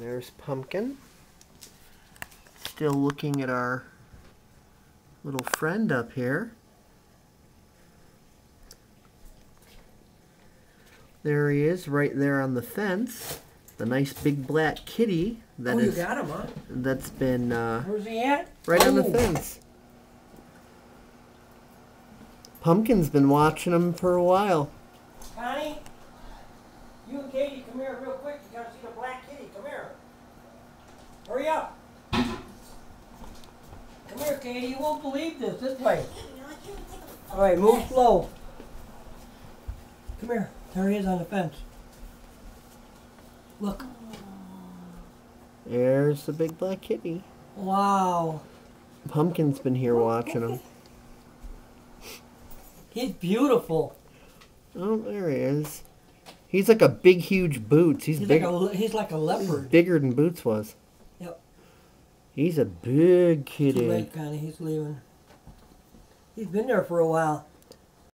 There's Pumpkin. Still looking at our little friend up here. There he is, right there on the fence. The nice big black kitty that oh, is you got him, huh? that's been uh, Where's he at? right on the Oh. fence. Pumpkin's been watching him for a while. Connie, you and Katie, come here real quick. You gotta see the black kitty. Come here. Hurry up. Come here, Katie. You won't believe this. This way. All right, move slow. Come here. There he is on the fence. Look. There's the big black kitty. Wow. Pumpkin's been here watching him. He's beautiful. Oh, there he is. He's like a big, huge Boots. He's, He's big, like a he's like a leopard. bigger than Boots was. He's a big Too kitty. late, Connie. He's leaving. He's been there for a while.